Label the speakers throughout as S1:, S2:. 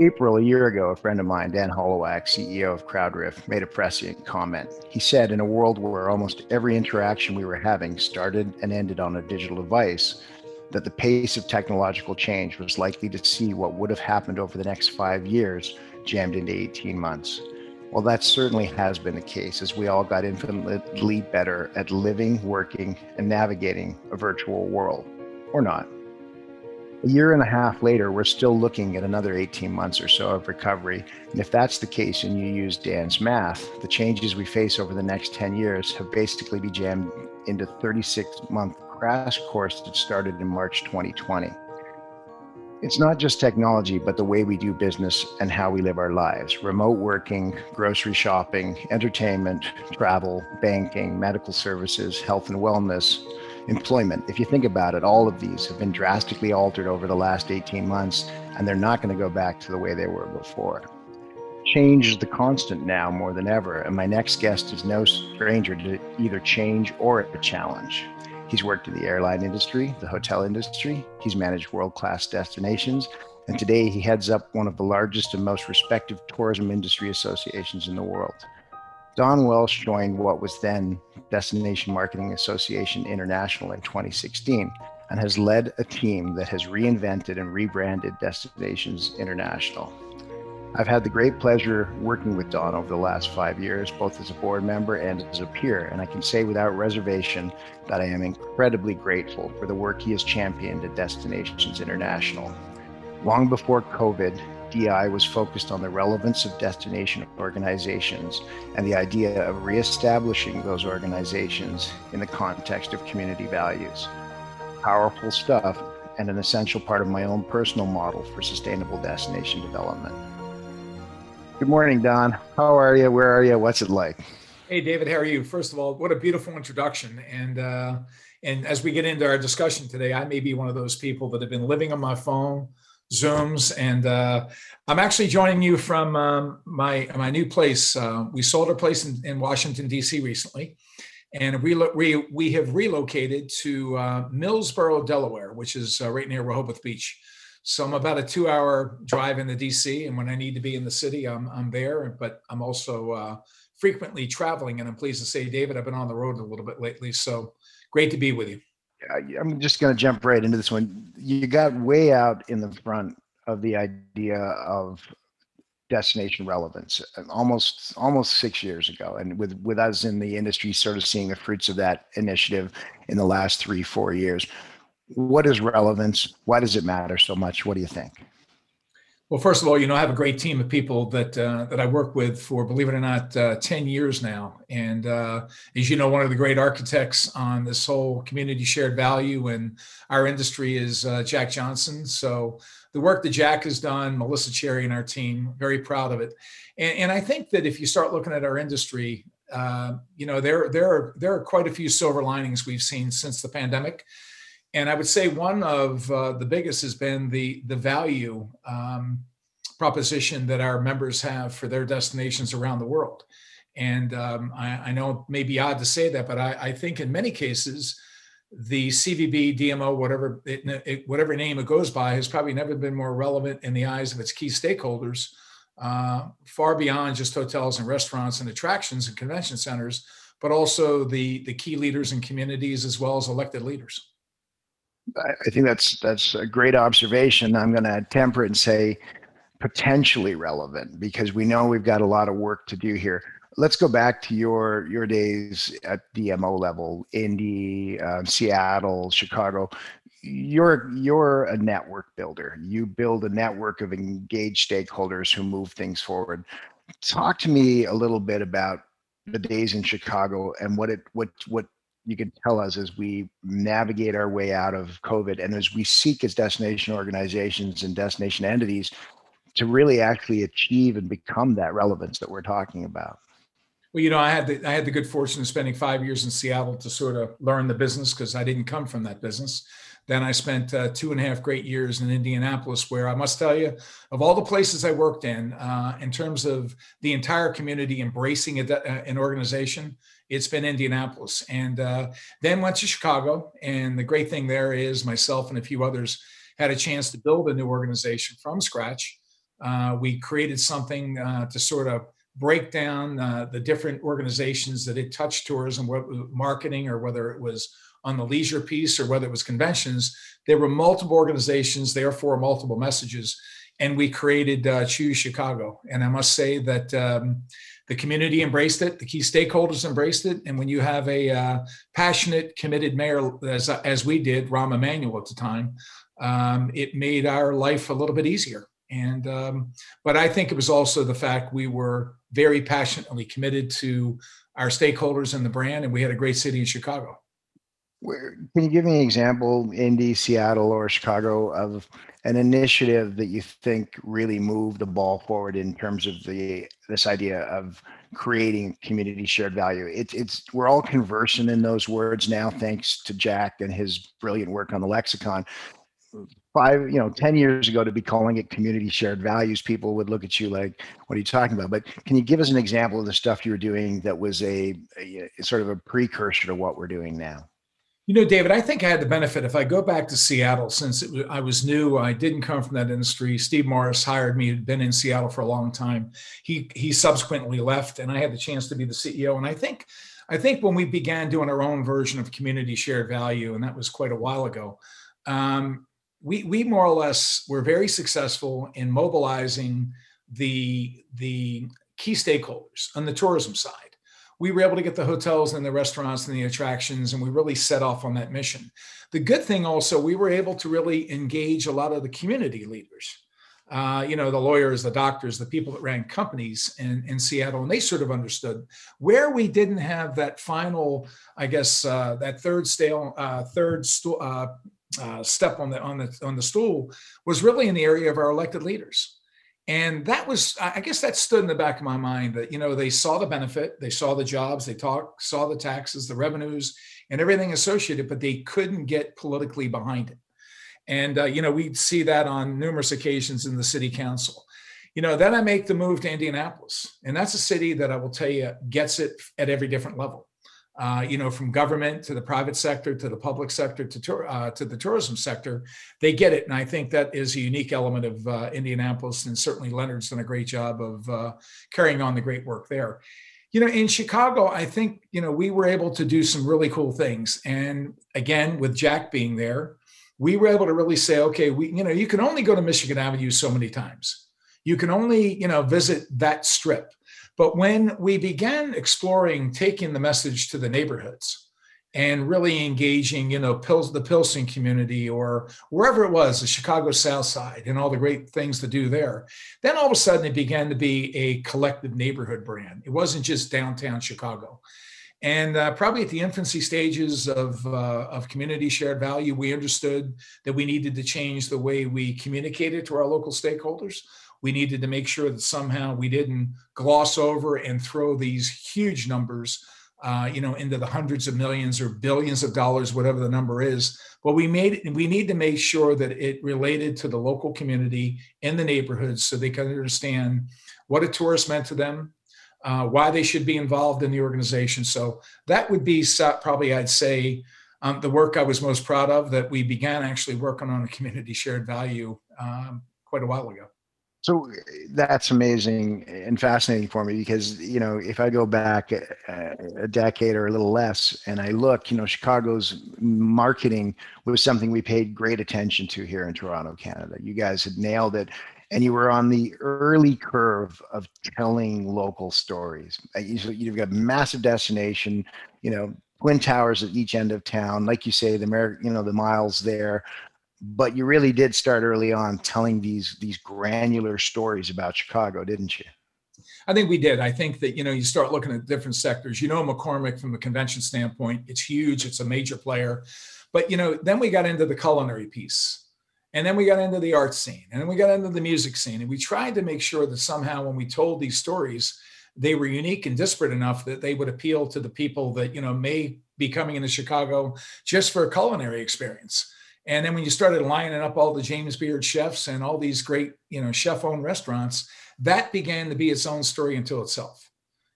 S1: April, a year ago, a friend of mine, Dan Holowack, CEO of CrowdRiff, made a prescient comment. He said, In a world where almost every interaction we were having started and ended on a digital device, that the pace of technological change was likely to see what would have happened over the next five years jammed into 18 months. Well, that certainly has been the case as we all got infinitely better at living, working, and navigating a virtual world, or not. A year and a half later, we're still looking at another 18 months or so of recovery. And if that's the case and you use Dan's math, the changes we face over the next 10 years have basically been jammed into 36 month crash course that started in March 2020. It's not just technology, but the way we do business and how we live our lives. Remote working, grocery shopping, entertainment, travel, banking, medical services, health and wellness, employment. If you think about it, all of these have been drastically altered over the last 18 months, and they're not going to go back to the way they were before. Change is the constant now more than ever, and my next guest is no stranger to either change or a challenge. He's worked in the airline industry, the hotel industry, he's managed world class destinations, and today he heads up one of the largest and most respected tourism industry associations in the world. Don Welsh joined what was then Destination Marketing Association International in 2016 and has led a team that has reinvented and rebranded Destinations International. I've had the great pleasure working with Don over the last five years, both as a board member and as a peer, and I can say without reservation that I am incredibly grateful for the work he has championed at Destinations International. Long before COVID, DI was focused on the relevance of destination organizations and the idea of reestablishing those organizations in the context of community values. Powerful stuff and an essential part of my own personal model for sustainable destination development. Good morning, Don. How are you? Where are you? What's it like?
S2: Hey, David. How are you? First of all, what a beautiful introduction. And uh, and as we get into our discussion today, I may be one of those people that have been living on my phone Zooms, and uh, I'm actually joining you from um, my my new place. Uh, we sold our place in, in Washington D.C. recently, and we we we have relocated to uh, Millsboro, Delaware, which is uh, right near Rehoboth Beach. So I'm about a two-hour drive into D.C., and when I need to be in the city, I'm I'm there. But I'm also uh, frequently traveling, and I'm pleased to say, David, I've been on the road a little bit lately. So great to be with you.
S1: I'm just going to jump right into this one. You got way out in the front of the idea of destination relevance um, almost almost six years ago. And with with us in the industry sort of seeing the fruits of that initiative in the last three four years. What is relevance? Why does it matter so much? What do you think
S2: well, first of all, you know, I have a great team of people that uh, that I work with for, believe it or not, uh, ten years now. And uh, as you know, one of the great architects on this whole community shared value in our industry is uh, Jack Johnson. So the work that Jack has done, Melissa Cherry and our team, very proud of it. And, and I think that if you start looking at our industry, uh, you know, there there are there are quite a few silver linings we've seen since the pandemic and I would say one of uh, the biggest has been the the value um, proposition that our members have for their destinations around the world. And um, I, I, know it may be odd to say that, but I, I think in many cases, the CVB, DMO, whatever it, it, whatever name it goes by, has probably never been more relevant in the eyes of its key stakeholders, uh, far beyond just hotels and restaurants and attractions and convention centers, but also the the key leaders in communities as well as elected leaders.
S1: I think that's that's a great observation. I'm going to temper it and say potentially relevant because we know we've got a lot of work to do here. Let's go back to your your days at DMO level, Indy, uh, Seattle, Chicago. You're you're a network builder. You build a network of engaged stakeholders who move things forward. Talk to me a little bit about the days in Chicago and what it what what you can tell us as we navigate our way out of COVID and as we seek as destination organizations and destination entities to really actually achieve and become that relevance that we're talking about?
S2: Well, you know, I had the I had the good fortune of spending five years in Seattle to sort of learn the business because I didn't come from that business. Then I spent uh, two and a half great years in Indianapolis, where I must tell you, of all the places I worked in, uh, in terms of the entire community embracing a, uh, an organization, it's been Indianapolis. And uh, then went to Chicago. And the great thing there is myself and a few others had a chance to build a new organization from scratch. Uh, we created something uh, to sort of break down uh, the different organizations that it touched tourism, whether marketing or whether it was on the leisure piece or whether it was conventions. There were multiple organizations, therefore multiple messages, and we created uh, Choose Chicago. And I must say that um, the community embraced it, the key stakeholders embraced it, and when you have a uh, passionate, committed mayor as as we did, Rahm Emanuel at the time, um, it made our life a little bit easier. And um, but I think it was also the fact we were very passionately committed to our stakeholders and the brand, and we had a great city in Chicago.
S1: Where, can you give me an example, Indy, Seattle, or Chicago, of an initiative that you think really moved the ball forward in terms of the this idea of creating community shared value? It's it's we're all conversant in those words now, thanks to Jack and his brilliant work on the lexicon five, you know, 10 years ago to be calling it community shared values, people would look at you like, what are you talking about? But can you give us an example of the stuff you were doing that was a, a, sort of a precursor to what we're doing now?
S2: You know, David, I think I had the benefit. If I go back to Seattle, since was, I was new, I didn't come from that industry. Steve Morris hired me; had been in Seattle for a long time. He he subsequently left, and I had the chance to be the CEO. And I think, I think when we began doing our own version of community shared value, and that was quite a while ago, um, we we more or less were very successful in mobilizing the the key stakeholders on the tourism side. We were able to get the hotels and the restaurants and the attractions, and we really set off on that mission. The good thing also, we were able to really engage a lot of the community leaders. Uh, you know, the lawyers, the doctors, the people that ran companies in, in Seattle, and they sort of understood where we didn't have that final, I guess, uh, that third stale, uh, third uh, uh, step on the on the on the stool was really in the area of our elected leaders and that was i guess that stood in the back of my mind that you know they saw the benefit they saw the jobs they talk saw the taxes the revenues and everything associated but they couldn't get politically behind it. And uh, you know we see that on numerous occasions in the city council. You know then i make the move to indianapolis and that's a city that i will tell you gets it at every different level uh, you know, from government to the private sector to the public sector to uh, to the tourism sector, they get it, and I think that is a unique element of uh, Indianapolis, and certainly Leonard's done a great job of uh, carrying on the great work there. You know, in Chicago, I think you know we were able to do some really cool things, and again, with Jack being there, we were able to really say, okay, we you know you can only go to Michigan Avenue so many times. You can only you know visit that strip but when we began exploring taking the message to the neighborhoods and really engaging, you know, Pils- the Pilsen community or wherever it was, the Chicago South Side and all the great things to do there, then all of a sudden it began to be a collective neighborhood brand. It wasn't just downtown Chicago. And uh, probably at the infancy stages of, uh, of community shared value, we understood that we needed to change the way we communicated to our local stakeholders we needed to make sure that somehow we didn't gloss over and throw these huge numbers uh, you know into the hundreds of millions or billions of dollars whatever the number is. But we made it we need to make sure that it related to the local community in the neighborhoods so they can understand what a tourist meant to them uh, why they should be involved in the organization. So that would be probably i'd say um, the work i was most proud of that we began actually working on a community shared value um, quite a while ago
S1: so that's amazing and fascinating for me because you know if I go back a, decade or a little less and I look, you know, Chicago's marketing was something we paid great attention to here in Toronto, Canada. You guys had nailed it, and you were on the early curve of telling local stories. Uh, you've got massive destination, you know, twin towers at each end of town, like you say, the you know the miles there but you really did start early on telling these these granular stories about Chicago, didn't you?
S2: I think we did. I think that you know you start looking at different sectors. You know McCormick from a convention standpoint, it's huge. It's a major player, but you know then we got into the culinary piece, and then we got into the art scene, and then we got into the music scene, and we tried to make sure that somehow when we told these stories, they were unique and disparate enough that they would appeal to the people that you know may be coming into Chicago just for a culinary experience and then when you started lining up all the James Beard chefs and all these great, you know, chef-owned restaurants, that began to be its own story until itself.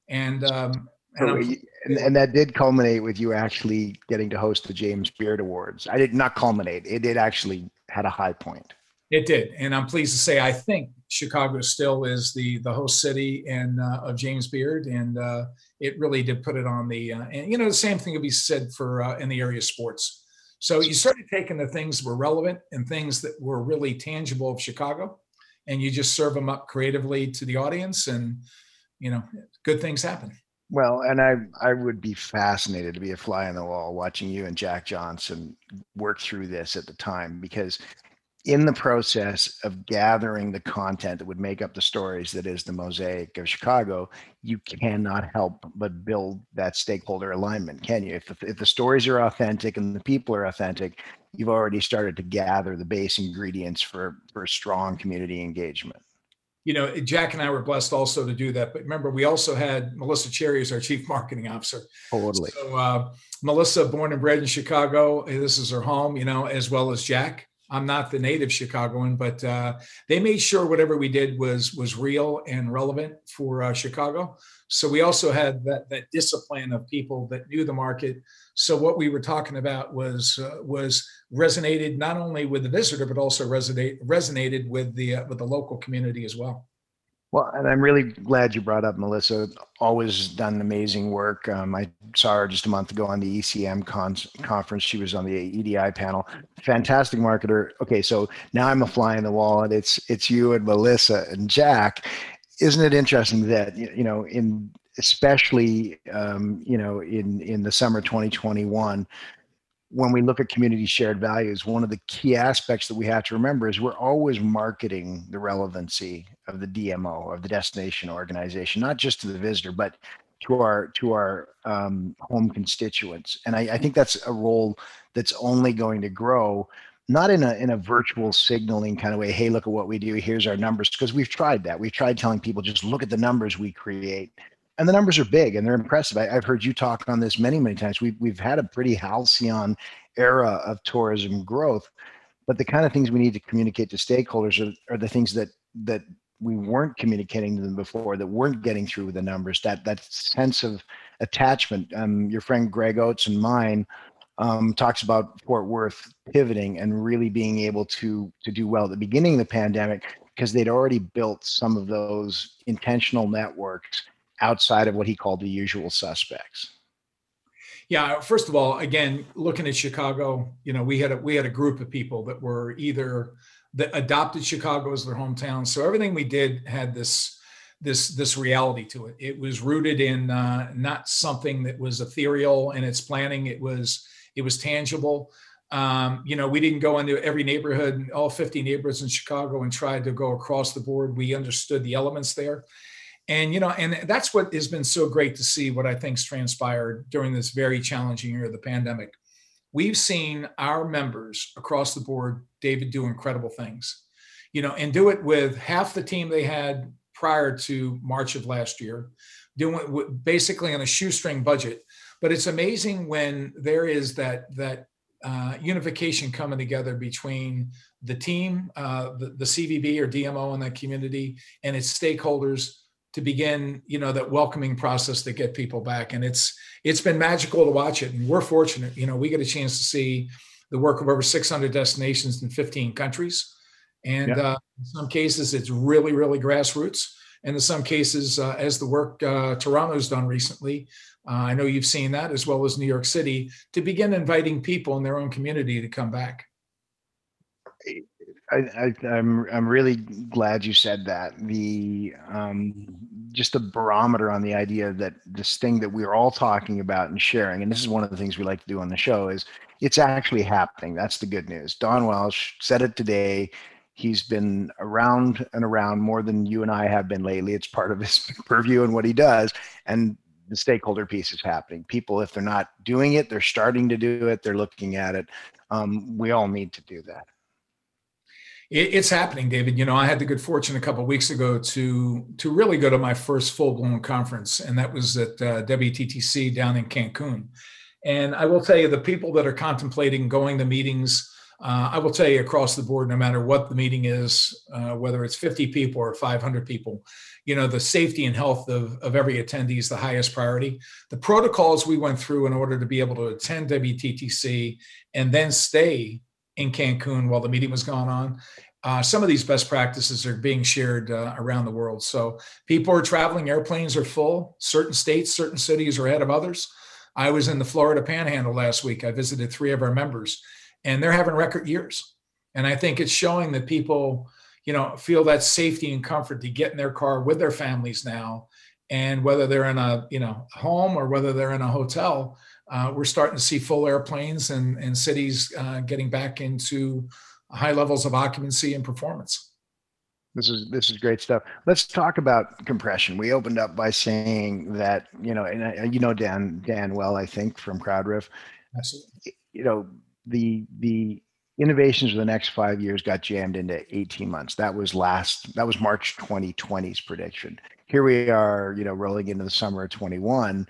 S2: And um,
S1: and, and, and, that did culminate with you actually getting to host the James Beard Awards. I did not culminate; it did actually had a high point.
S2: It did, and I'm pleased to say I think Chicago still is the the host city and uh, of James Beard, and uh, it really did put it on the. Uh, and you know, the same thing could be said for uh, in the area of sports. So you started taking the things that were relevant and things that were really tangible of Chicago, and you just serve them up creatively to the audience, and you know, good things happen.
S1: Well, and I I would be fascinated to be a fly on the wall watching you and Jack Johnson work through this at the time because in the process of gathering the content that would make up the stories that is the mosaic of Chicago, you cannot help but build that stakeholder alignment, can you? If the, if the stories are authentic and the people are authentic, you've already started to gather the base ingredients for for strong community engagement.
S2: You know, Jack and I were blessed also to do that. But remember, we also had Melissa Cherry as our chief marketing officer.
S1: Totally.
S2: So uh, Melissa, born and bred in Chicago, this is her home. You know, as well as Jack I'm not the native Chicagoan, but uh, they made sure whatever we did was was real and relevant for uh, Chicago. So we also had that that discipline of people that knew the market. So what we were talking about was uh, was resonated not only with the visitor but also resonate resonated with the uh, with the local community as well.
S1: Well, and I'm really glad you brought up Melissa. Always done amazing work. Um, I saw her just a month ago on the ECM con- conference. She was on the EDI panel. Fantastic marketer. Okay, so now I'm a fly in the wall, and it's it's you and Melissa and Jack. Isn't it interesting that you know in especially um, you know in in the summer 2021 when we look at community shared values, one of the key aspects that we have to remember is we're always marketing the relevancy of the DMO of the destination organization, not just to the visitor, but to our to our um, home constituents. And I, I think that's a role that's only going to grow, not in a in a virtual signaling kind of way. Hey, look at what we do. Here's our numbers. Because we've tried that. We've tried telling people just look at the numbers we create and the numbers are big and they're impressive. I, have heard you talk on this many, many times. We've we've had a pretty halcyon era of tourism growth, but the kind of things we need to communicate to stakeholders are, are the things that that we weren't communicating to them before, that weren't getting through with the numbers. That that sense of attachment. Um, your friend Greg Oates and mine um, talks about Fort Worth pivoting and really being able to to do well at the beginning of the pandemic because they'd already built some of those intentional networks outside of what he called the usual suspects?
S2: Yeah, first of all, again, looking at Chicago, you know, we had a we had a group of people that were either that adopted Chicago as their hometown. So everything we did had this this this reality to it. It was rooted in uh, not something that was ethereal in its planning. It was it was tangible. Um, you know, we didn't go into every neighborhood, all 50 neighborhoods in Chicago, and try to go across the board. We understood the elements there and you know and that's what has been so great to see what i think's transpired during this very challenging year of the pandemic. We've seen our members across the board david do incredible things. You know and do it with half the team they had prior to march of last year doing it basically on a shoestring budget. But it's amazing when there is that that uh, unification coming together between the team, uh, the, the CVB or DMO in that community, and its stakeholders to begin you know that welcoming process to get people back. And it's it's been magical to watch it. And we're fortunate you know we get a chance to see the work of over 600 destinations in 15 countries. And yeah. uh, in some cases it's really really grassroots. And in some cases uh, as the work uh, toronto's done recently uh, i know you've seen that as well as new york city to begin inviting people in their own community to come back
S1: I, I, I'm I'm really glad you said that. The um, just the barometer on the idea that this thing that we're all talking about and sharing, and this is one of the things we like to do on the show, is it's actually happening. That's the good news. Don Welsh said it today. He's been around and around more than you and I have been lately. It's part of his purview and what he does. And the stakeholder piece is happening. People, if they're not doing it, they're starting to do it. They're looking at it. Um, we all need to do that
S2: it, it's happening, David. You know, I had the good fortune a couple weeks ago to to really go to my first full blown conference, and that was at uh, WTTC down in Cancun. And I will tell you, the people that are contemplating going to meetings, uh, I will tell you across the board, no matter what the meeting is, uh, whether it's 50 people or 500 people, you know, the safety and health of, of every attendee is the highest priority. The protocols we went through in order to be able to attend WTTC and then stay in Cancun while the meeting was going on. uh, some of these best practices are being shared uh, around the world. So people are traveling, airplanes are full. Certain states, certain cities are ahead of others. I was in the Florida Panhandle last week. I visited three of our members, and they're having record years. And I think it's showing that people, you know, feel that safety and comfort to get in their car with their families now. And whether they're in a, you know, home or whether they're in a hotel, uh, we're starting to see full airplanes and, and cities uh, getting back into high levels of occupancy and performance.
S1: This is this is great stuff. Let's talk about compression. We opened up by saying that you know, and you know Dan Dan well, I think from CrowdRiff.
S2: Absolutely.
S1: You know the the innovations of the next five years got jammed into 18 months. That was last. That was March 2020's prediction. Here we are, you know, rolling into the summer of 21.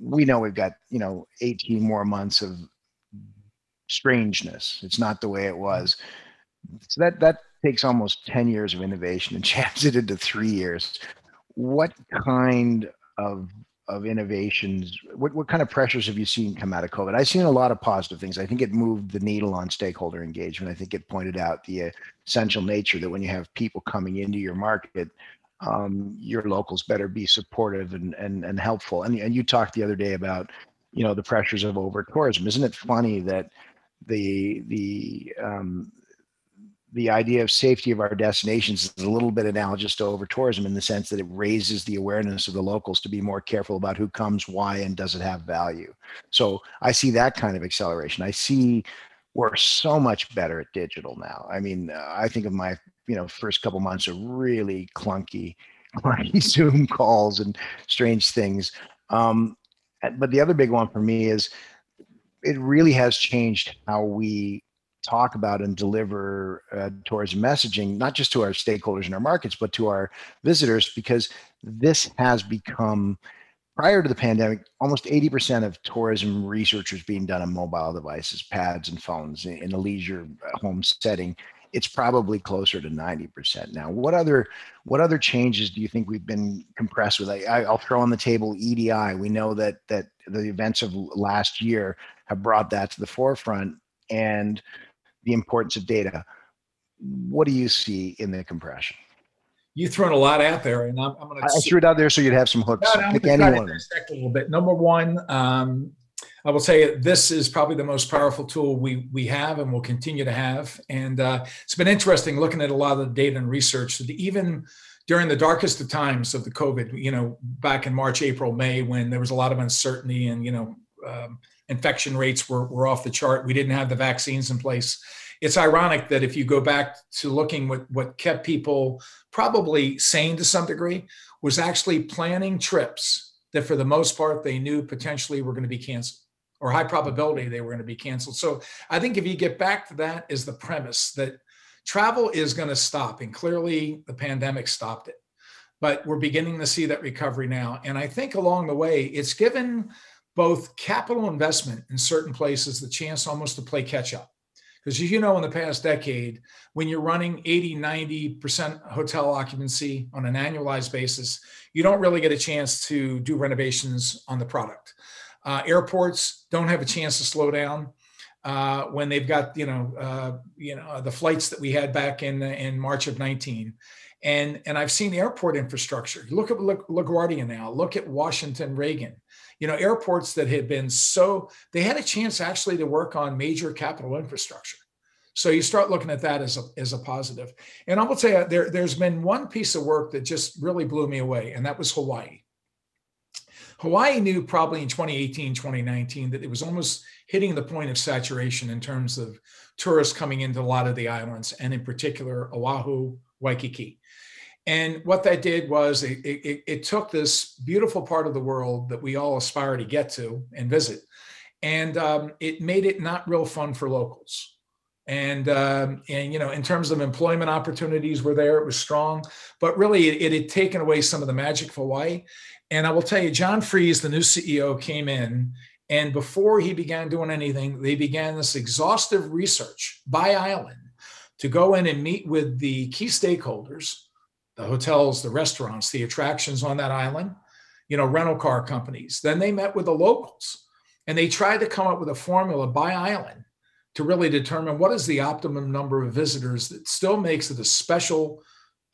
S1: We know we've got you know 18 more months of strangeness. It's not the way it was. So that that takes almost 10 years of innovation and jams it into three years. What kind of of innovations, what, what kind of pressures have you seen come out of COVID? I've seen a lot of positive things. I think it moved the needle on stakeholder engagement. I think it pointed out the essential nature that when you have people coming into your market, um, your locals better be supportive and and, and helpful. And, and you talked the other day about, you know, the pressures of over tourism. Isn't it funny that the the um, the idea of safety of our destinations is a little bit analogous to over tourism in the sense that it raises the awareness of the locals to be more careful about who comes, why, and does it have value. So I see that kind of acceleration. I see we're so much better at digital now. I mean, uh, I think of my you know first couple months of really clunky, clunky Zoom calls and strange things. Um, but the other big one for me is it really has changed how we talk about and deliver uh, tourism messaging, not just to our stakeholders in our markets, but to our visitors, because this has become, prior to the pandemic, almost 80% of tourism research was being done on mobile devices, pads, and phones in, a leisure uh, home setting. It's probably closer to 90% now. What other what other changes do you think we've been compressed with? I, I'll throw on the table EDI. We know that that the events of last year have brought that to the forefront and the importance of data. What do you see in the compression?
S2: You've thrown a lot out there, and I'm, I'm going to.
S1: I threw it out there so you'd have some hooks.
S2: No, no, Pick any one. A little bit. Number one, um, I will say this is probably the most powerful tool we we have and will continue to have. And uh, it's been interesting looking at a lot of the data and research that even during the darkest of times of the COVID, you know, back in March, April, May, when there was a lot of uncertainty and you know um, infection rates were, were off the chart. We didn't have the vaccines in place. It's ironic that if you go back to looking what, what kept people probably sane to some degree was actually planning trips that for the most part they knew potentially were going to be canceled or high probability they were going to be canceled. So I think if you get back to that is the premise that travel is going to stop and clearly the pandemic stopped it. But we're beginning to see that recovery now. And I think along the way, it's given both capital investment in certain places the chance almost to play catch up. Because as you know, in the past decade, when you're running 80, 90% hotel occupancy on an annualized basis, you don't really get a chance to do renovations on the product. Uh, airports don't have a chance to slow down. Uh, when they've got you know uh, you know the flights that we had back in in March of 19, and and I've seen airport infrastructure. Look at LaGuardia now. Look at Washington Reagan you know, airports that had been so, they had a chance actually to work on major capital infrastructure. So you start looking at that as a, as a positive. And I will tell you, there, there's been one piece of work that just really blew me away, and that was Hawaii. Hawaii knew probably in 2018, 2019 that it was almost hitting the point of saturation in terms of tourists coming into a lot of the islands, and in particular, Oahu, Waikiki. And what that did was it, it, it, took this beautiful part of the world that we all aspire to get to and visit, and um, it made it not real fun for locals. And um, and you know, in terms of employment opportunities, were there. It was strong, but really, it, it had taken away some of the magic of Hawaii. And I will tell you, John Freeze, the new CEO, came in, and before he began doing anything, they began this exhaustive research by island to go in and meet with the key stakeholders the hotels, the restaurants, the attractions on that island, you know, rental car companies. Then they met with the locals and they tried to come up with a formula by island to really determine what is the optimum number of visitors that still makes it a special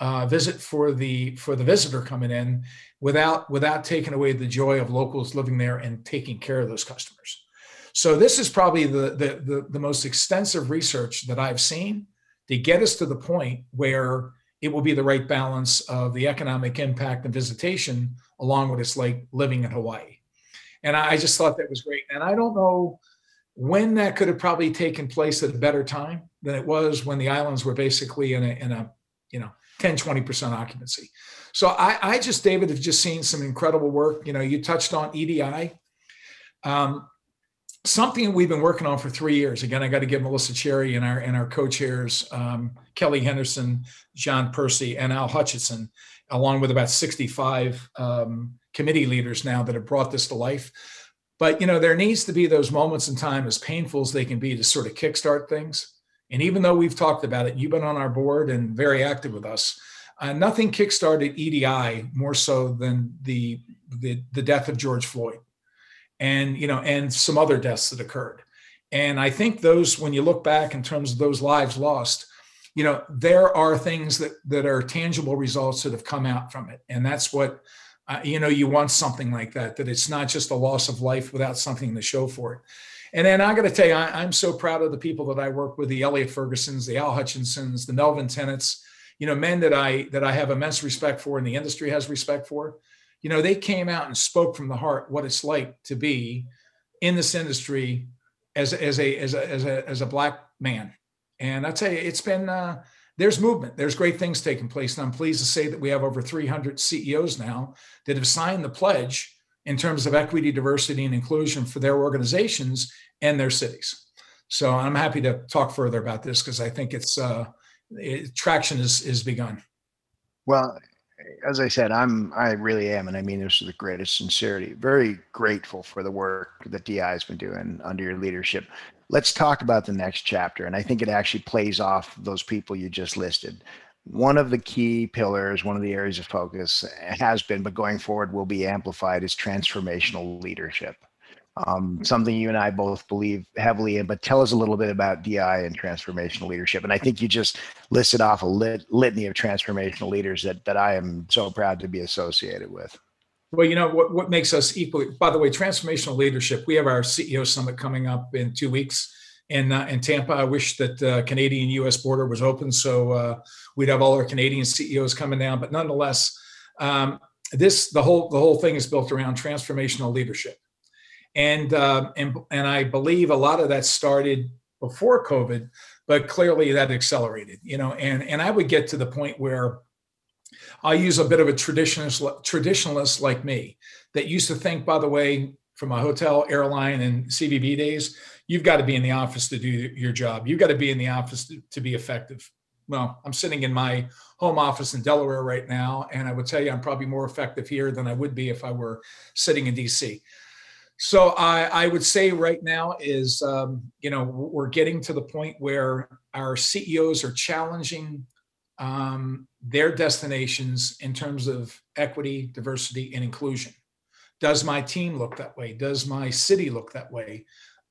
S2: uh, visit for the for the visitor coming in without without taking away the joy of locals living there and taking care of those customers. So this is probably the the the, the most extensive research that I've seen to get us to the point where it will be the right balance of the economic impact and visitation along with it's like living in Hawaii. And I just thought that was great. And I don't know when that could have probably taken place at a better time than it was when the islands were basically in a, in a you know, 10, 20% occupancy. So I, I just, David, have just seen some incredible work. You know, you touched on EDI. Um, something we've been working on for three years. Again, I got to give Melissa Cherry and our and our co-chairs, um, Kelly Henderson, John Percy, and Al Hutchinson, along with about 65 um, committee leaders now that have brought this to life. But you know, there needs to be those moments in time, as painful as they can be, to sort of kickstart things. And even though we've talked about it, you've been on our board and very active with us. Uh, nothing kickstarted EDI more so than the, the the death of George Floyd, and you know, and some other deaths that occurred. And I think those, when you look back in terms of those lives lost, you know, there are things that that are tangible results that have come out from it, and that's what uh, you know, you want something like that, that it's not just a loss of life without something to show for it. And then I got to tell you, I, am so proud of the people that I work with, the Elliott Fergusons, the Al Hutchinsons, the Melvin Tennants, you know, men that I that I have immense respect for and the industry has respect for. You know, they came out and spoke from the heart what it's like to be in this industry as, as a as a as a as a black man. And I tell you, it's been uh, there's movement. There's great things taking place. And I'm pleased to say that we have over 300 CEOs now that have signed the pledge in terms of equity, diversity, and inclusion for their organizations and their cities. So I'm happy to talk further about this because I think it's uh, it, traction is is begun.
S1: Well, as I said, I'm I really am, and I mean this with the greatest sincerity. Very grateful for the work that DI has been doing under your leadership let's talk about the next chapter. And I think it actually plays off those people you just listed. One of the key pillars, one of the areas of focus has been, but going forward will be amplified, is transformational leadership. Um, something you and I both believe heavily in, but tell us a little bit about DI and transformational leadership. And I think you just listed off a lit- litany of transformational leaders that, that I am so proud to be associated with.
S2: Well, you know what, what makes us equally. By the way, transformational leadership. We have our CEO summit coming up in two weeks in uh, in Tampa. I wish that uh, Canadian U.S. border was open so uh, we'd have all our Canadian CEOs coming down. But nonetheless, um, this the whole the whole thing is built around transformational leadership, and uh, and and I believe a lot of that started before COVID, but clearly that accelerated. You know, and and I would get to the point where I use a bit of a traditionalist, traditionalist like me that used to think, by the way, from a hotel, airline, and CVB days, you've got to be in the office to do your job. You've got to be in the office to, to be effective. Well, I'm sitting in my home office in Delaware right now, and I would tell you I'm probably more effective here than I would be if I were sitting in DC. So I, I would say right now is, um, you know, we're getting to the point where our CEOs are challenging um, their destinations in terms of equity, diversity, and inclusion. Does my team look that way? Does my city look that way?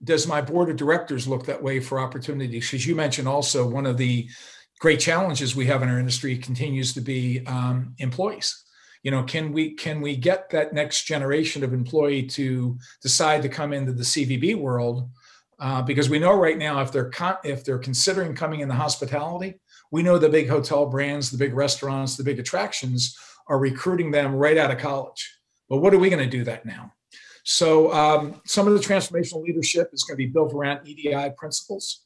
S2: Does my board of directors look that way for opportunities? Because you mentioned also one of the great challenges we have in our industry continues to be um, employees. You know, can we can we get that next generation of employee to decide to come into the CVB world? Uh, because we know right now if they're con- if they're considering coming in the hospitality, we know the big hotel brands, the big restaurants, the big attractions are recruiting them right out of college. But what are we going to do that now? So um, some of the transformational leadership is going to be built around EDI principles,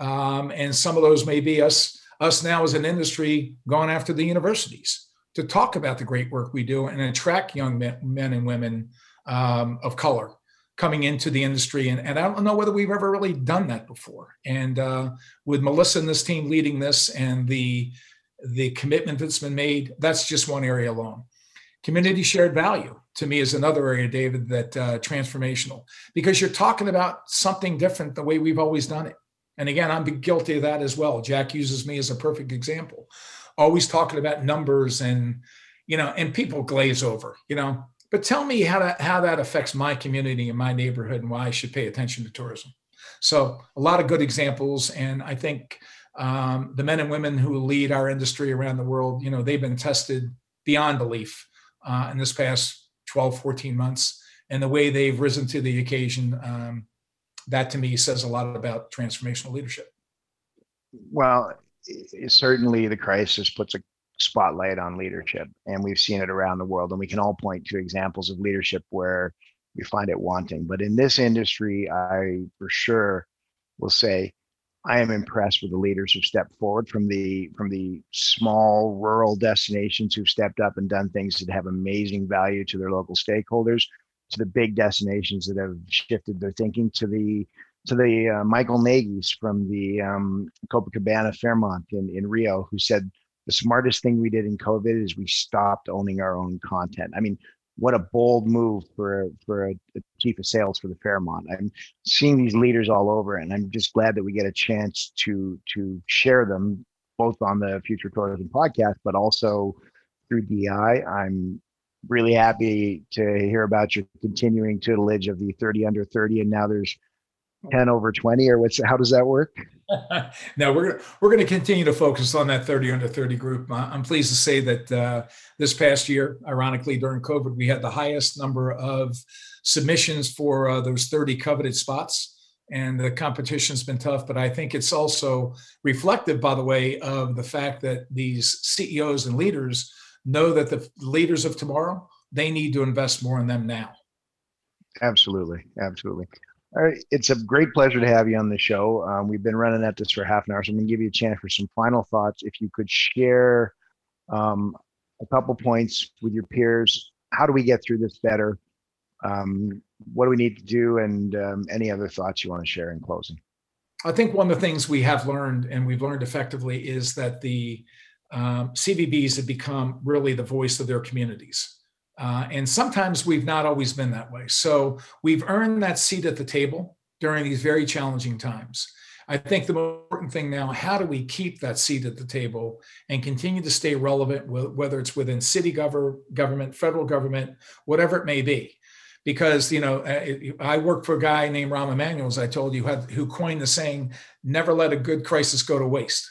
S2: um, and some of those may be us us now as an industry going after the universities to talk about the great work we do and attract young men, men and women um, of color coming into the industry. And, and I don't know whether we've ever really done that before. And uh, with Melissa and this team leading this and the, the commitment that's been made, that's just one area alone. Community shared value to me is another area, David, that uh, transformational because you're talking about something different the way we've always done it. And again, I'm guilty of that as well. Jack uses me as a perfect example. Always talking about numbers and, you know, and people glaze over, you know, but tell me how that how that affects my community and my neighborhood and why I should pay attention to tourism. So a lot of good examples, and I think um, the men and women who lead our industry around the world, you know, they've been tested beyond belief uh, in this past 12, 14 months, and the way they've risen to the occasion. Um, that to me says a lot about transformational leadership.
S1: Well, certainly the crisis puts a spotlight on leadership, and we've seen it around the world, and we can all point to examples of leadership where we find it wanting. But in this industry, I for sure will say I am impressed with the leaders who've stepped forward from the from the small rural destinations who've stepped up and done things that have amazing value to their local stakeholders, to the big destinations that have shifted their thinking, to the to the uh, Michael Nagy's from the um, Copacabana Fairmont in, in Rio, who said the smartest thing we did in COVID is we stopped owning our own content. I mean, what a bold move for for a, a, chief of sales for the Fairmont. I'm seeing these leaders all over, and I'm just glad that we get a chance to to share them both on the Future Tourism podcast, but also through DI. I'm really happy to hear about your continuing tutelage of the 30 under 30, and now there's 10 over 20 or what's how does that work?
S2: No we're we're going to continue to focus on that 30 under 30 group. I'm pleased to say that uh, this past year ironically during covid we had the highest number of submissions for uh, those 30 coveted spots and the competition's been tough but i think it's also reflective by the way of the fact that these ceos and leaders know that the leaders of tomorrow they need to invest more in them now.
S1: Absolutely absolutely all right, it's a great pleasure to have you on the show. Um, we've been running at this for half an hour, so I'm going to give you a chance for some final thoughts. If you could share um, a couple points with your peers, how do we get through this better? Um, what do we need to do, and um, any other thoughts you want to share in closing?
S2: I think one of the things we have learned, and we've learned effectively, is that the um, CVBs have become really the voice of their communities. Uh, and sometimes we've not always been that way. So we've earned that seat at the table during these very challenging times. I think the important thing now, how do we keep that seat at the table and continue to stay relevant, whether it's within city government, federal government, whatever it may be? Because you know, I work for a guy named Rahm Emanuel, as I told you, who coined the saying, "Never let a good crisis go to waste."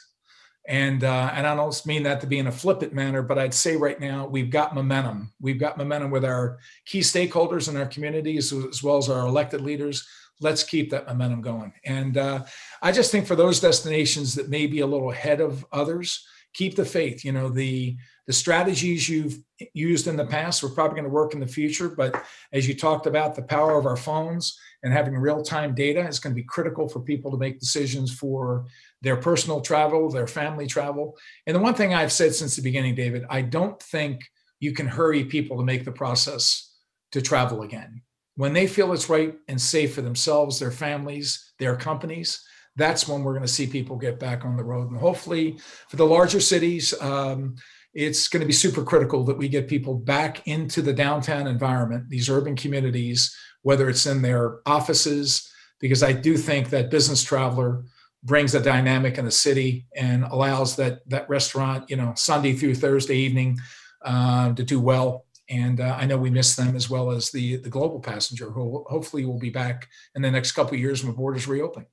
S2: And uh, and I don't mean that to be in a flippant manner, but I'd say right now we've got momentum. We've got momentum with our key stakeholders in our communities as well as our elected leaders. Let's keep that momentum going. And uh, I just think for those destinations that may be a little ahead of others, keep the faith. You know the the strategies you've used in the past we're probably going to work in the future. But as you talked about, the power of our phones and having real time data is going to be critical for people to make decisions for their personal travel, their family travel. And the one thing I've said since the beginning, David, I don't think you can hurry people to make the process to travel again. When they feel it's right and safe for themselves, their families, their companies, that's when we're going to see people get back on the road. And hopefully, for the larger cities, um, it's going to be super critical that we get people back into the downtown environment, these urban communities, whether it's in their offices, because I do think that business traveler brings a dynamic in the city and allows that that restaurant, you know, Sunday through Thursday evening uh, to do well. And uh, I know we miss them as well as the the global passenger, who hopefully will be back in the next couple years when borders reopen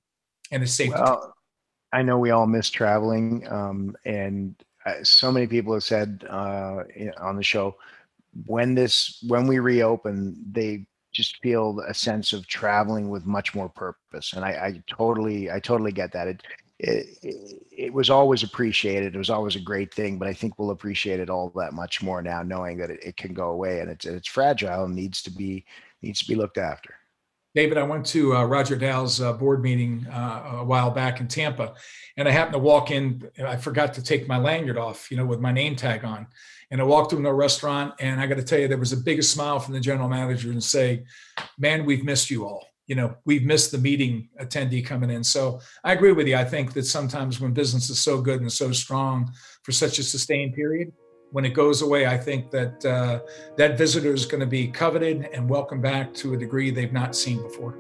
S2: and it's safe. Well,
S1: I know we all miss traveling, um, and uh, so many people have said uh, on the show when this when we reopen, they just feel a sense of traveling with much more purpose. And I, I totally, I totally get that. It, it, it was always appreciated. It was always a great thing, but I think we'll appreciate it all that much more now, knowing that it, it can go away and it's it's fragile and needs to be needs to be looked after.
S2: David, I went to uh, Roger Dow's uh, board meeting uh, a while back in Tampa, and I happened to walk in. I forgot to take my lanyard off, you know, with my name tag on. And I walked into a restaurant, and I got to tell you, there was the biggest smile from the general manager and say, "Man, we've missed you all. You know, we've missed the meeting attendee coming in." So I agree with you. I think that sometimes when business is so good and so strong for such a sustained period, when it goes away, I think that uh, that visitor is going to be coveted and welcome back to a degree they've not seen before.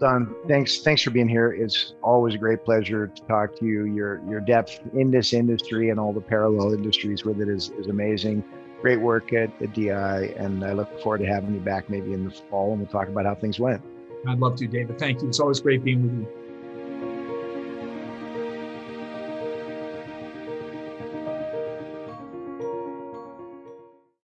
S1: Don, thanks thanks for being here. It's always a great pleasure to talk to you. Your your depth in this industry and all the parallel industries with it is, is amazing. Great work at, at DI, and I look forward to having you back maybe in the fall, and we'll talk about how things went.
S2: I'd love to, David. Thank you. It's always great being with you.